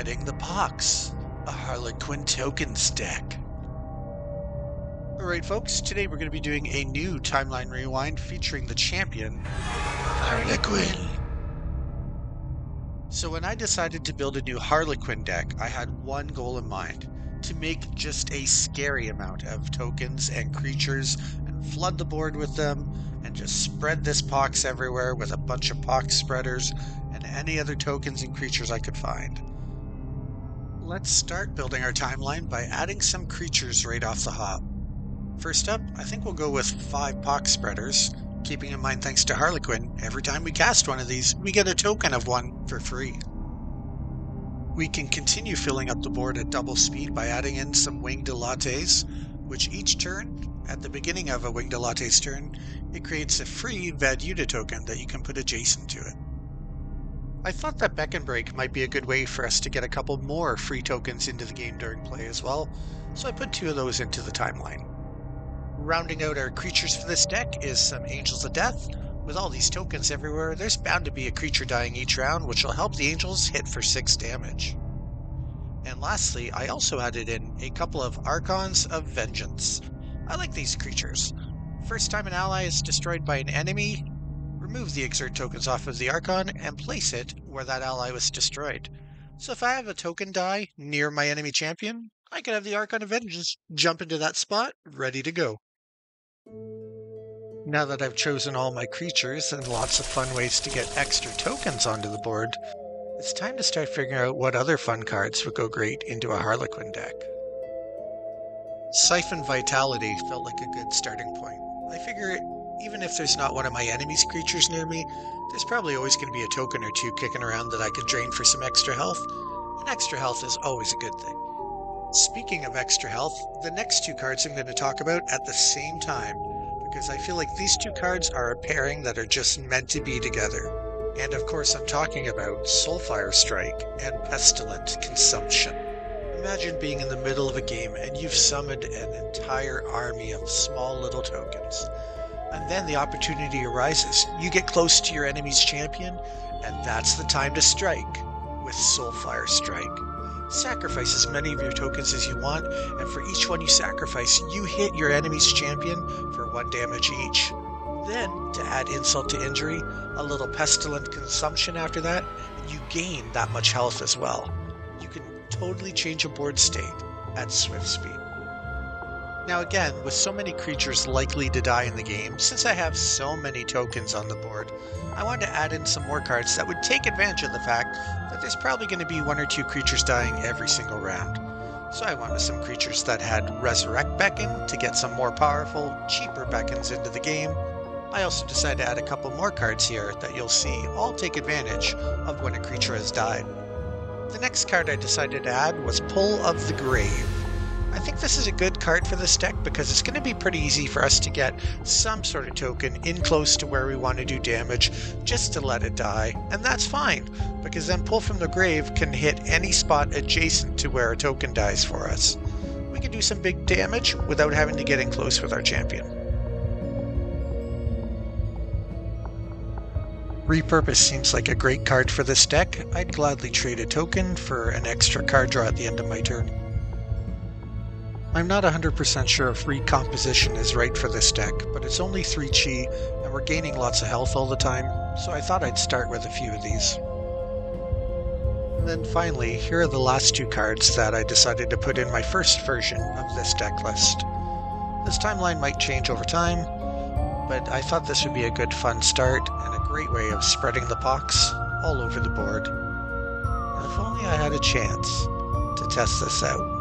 Spreading the Pox, a Harlequin tokens deck. Alright folks, today we're going to be doing a new Timeline Rewind featuring the champion, Harlequin. So when I decided to build a new Harlequin deck, I had one goal in mind. To make just a scary amount of tokens and creatures and flood the board with them and just spread this pox everywhere with a bunch of pox spreaders and any other tokens and creatures I could find. Let's start building our timeline by adding some creatures right off the hop. First up, I think we'll go with five pox spreaders, keeping in mind thanks to Harlequin, every time we cast one of these, we get a token of one for free. We can continue filling up the board at double speed by adding in some winged lattes, which each turn, at the beginning of a winged latte's turn, it creates a free Vaduda token that you can put adjacent to it. I thought that Beck Break might be a good way for us to get a couple more free tokens into the game during play as well, so I put two of those into the timeline. Rounding out our creatures for this deck is some Angels of Death. With all these tokens everywhere, there's bound to be a creature dying each round, which will help the Angels hit for 6 damage. And lastly, I also added in a couple of Archons of Vengeance. I like these creatures. First time an ally is destroyed by an enemy, remove the exert tokens off of the Archon and place it where that ally was destroyed. So if I have a token die near my enemy champion, I could have the Archon of Vengeance jump into that spot, ready to go. Now that I've chosen all my creatures and lots of fun ways to get extra tokens onto the board, it's time to start figuring out what other fun cards would go great into a Harlequin deck. Siphon Vitality felt like a good starting point. I figure even if there's not one of my enemy's creatures near me, there's probably always going to be a token or two kicking around that I could drain for some extra health, and extra health is always a good thing. Speaking of extra health, the next two cards I'm going to talk about at the same time, because I feel like these two cards are a pairing that are just meant to be together. And of course, I'm talking about Soulfire Strike and Pestilent Consumption. Imagine being in the middle of a game and you've summoned an entire army of small little tokens. And then the opportunity arises. You get close to your enemy's champion, and that's the time to strike with Soulfire Strike. Sacrifice as many of your tokens as you want, and for each one you sacrifice, you hit your enemy's champion for one damage each. Then, to add insult to injury, a little pestilent consumption after that, and you gain that much health as well. You can totally change a board state at swift speed. Now again, with so many creatures likely to die in the game, since I have so many tokens on the board, I wanted to add in some more cards that would take advantage of the fact that there's probably going to be one or two creatures dying every single round. So I went with some creatures that had Resurrect Beckon to get some more powerful, cheaper beckons into the game. I also decided to add a couple more cards here that you'll see all take advantage of when a creature has died. The next card I decided to add was Pull of the Grave. I think this is a good card for this deck because it's going to be pretty easy for us to get some sort of token in close to where we want to do damage just to let it die. And that's fine because then Pull from the Grave can hit any spot adjacent to where a token dies for us. We can do some big damage without having to get in close with our champion. Repurpose seems like a great card for this deck. I'd gladly trade a token for an extra card draw at the end of my turn. I'm not 100% sure if recomposition is right for this deck, but it's only 3 chi, and we're gaining lots of health all the time, so I thought I'd start with a few of these. And then finally, here are the last two cards that I decided to put in my first version of this deck list. This timeline might change over time, but I thought this would be a good fun start and a great way of spreading the pox all over the board. And if only I had a chance to test this out.